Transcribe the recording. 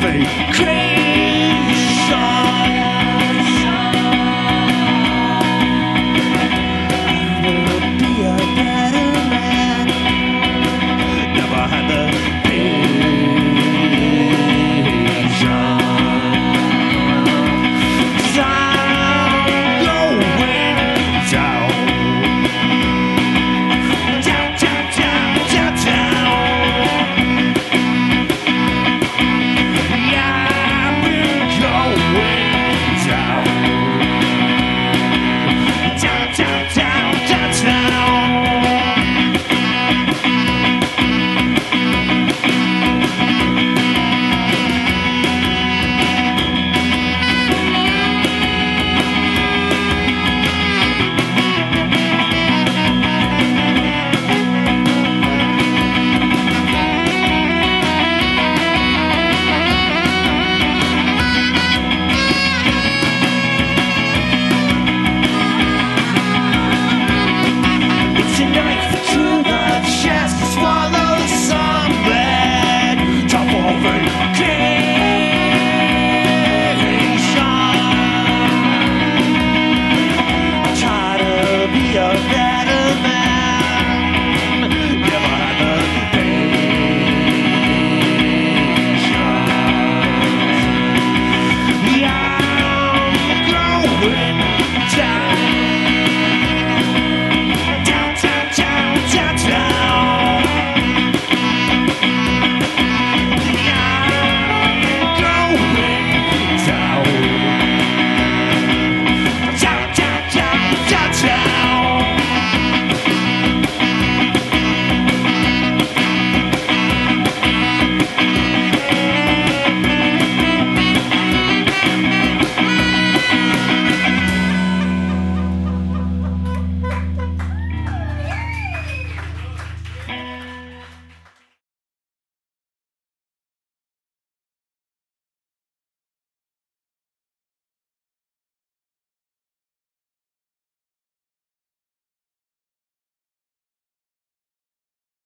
moving crazy.